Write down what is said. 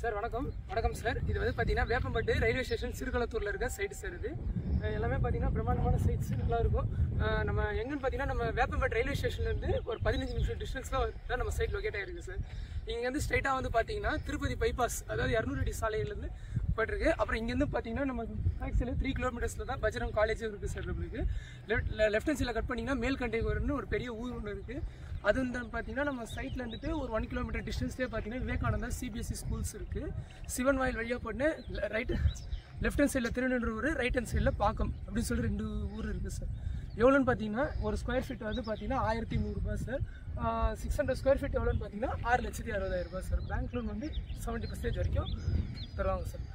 Sir வணக்கம். வணக்கம் sir. இது வந்து பார்த்தீங்கன்னா வேப்பம்பட்டு ரயில்வே ஸ்டேஷன் சிறுகளத்தூரில் இருக்க சைட் சார் இது. எல்லாமே பார்த்தீங்கன்னா பிரம்மாண்டமான சைட்ஸ் நல்லா இருக்கும். நம்ம எங்கன்னு பார்த்தீங்கன்னா நம்ம வேப்பம்பட்டு ரயில்வே ஸ்டேஷன்லேருந்து ஒரு பதினஞ்சு நிமிஷம் டிஸ்டன்ஸில் தான் நம்ம சைட் லொக்கேட் ஆகிருக்கு சார். இங்கேருந்து ஸ்ட்ரைட்டாக வந்து பார்த்தீங்கன்னா திருப்பதி பைபாஸ் அதாவது இரநூறு அடி சாலையிலேருந்து போயிட்டுருக்கு அப்புறம் இங்கேருந்து பார்த்தீங்கன்னா நம்ம மேக்ஸில் த்ரீ கிலோமீட்டர்ஸில் தான் பஜ்ரங் காலேஜும் இருக்குது சார் நம்மளுக்கு. லெஃப்ட் லெஃப்ட் ஹண்ட் சைடில் கட் பண்ணிங்கன்னா மேல்கண்டையூர்னு ஒரு பெரிய ஊர் ஒன்று இருக்குது அது வந்து பார்த்தீங்கன்னா நம்ம சைட்டில் இருந்துட்டு ஒரு ஒன் கிலோமீட்டர் டிஸ்டன்ஸ்லேயே பார்த்தீங்கன்னா விவேகானந்தா சிபிஎஸ்சி ஸ்கூல்ஸ் இருக்குது சிவன் வாயில் வழியாக போட்டு ரைட் லெஃப்ட் ஹண்ட் சைடில் திருநெல்வேலூர் ரைட் ஹண்ட் சைடில் பாக்கம் அப்படின்னு சொல்லி ரெண்டு ஊர் இருக்குது சார் எவ்வளோன்னு பார்த்தீங்கன்னா ஒரு ஸ்கொயர் ஃபீட் வந்து பார்த்தீங்கன்னா ஆயிரத்தி நூறுரூபா sir six hundred square feet எவ்வளோன்னு பார்த்தீங்கன்னா ஆறு லட்சத்தி அறுபதாயிரம் ரூபாய் சார் பேங்க் லோன் வந்து செவன்ட்டி பர்சன்டேஜ் வரைக்கும் தருவாங்க சார்